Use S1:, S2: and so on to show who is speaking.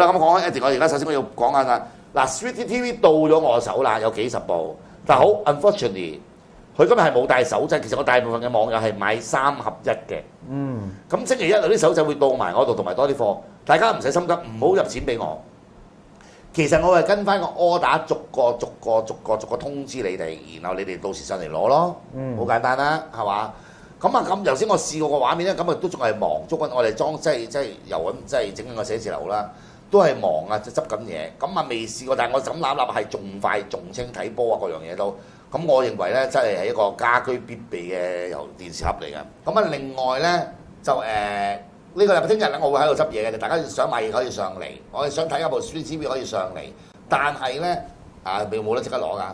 S1: 好啦，咁講開 Eddie，我而家首先我要講下啦。嗱，Sweet TV 到咗我手啦，有幾十部，但係好 unfortunately，佢今日係冇帶手掣。其實我大部分嘅網友係買三合一嘅。
S2: 嗯，
S1: 咁星期一有啲手掣會到埋我度，同埋多啲貨。大家唔使心急，唔好入錢俾我。其實我係跟翻個 order，逐個逐個逐個逐個通知你哋，然後你哋到時上嚟攞咯。
S2: 嗯
S1: 好簡單啦，係嘛？咁啊咁，頭先我試過個畫面咧，咁啊都仲係忙，捉緊我哋裝即係即係油緊，即係整緊個寫字樓啦，都係忙啊，就執緊嘢。咁啊未試過，但係我咁攬攬係仲快仲清睇波啊，各樣嘢都。咁我認為咧，真係係一個家居必備嘅由電視盒嚟嘅。咁啊，另外咧就誒。呢個禮拜聽日咧，我會喺度執嘢嘅，大家想買嘢可以上嚟，我哋想睇一部 Sweet TV 可以上嚟，但係咧啊，未冇得即刻攞㗎。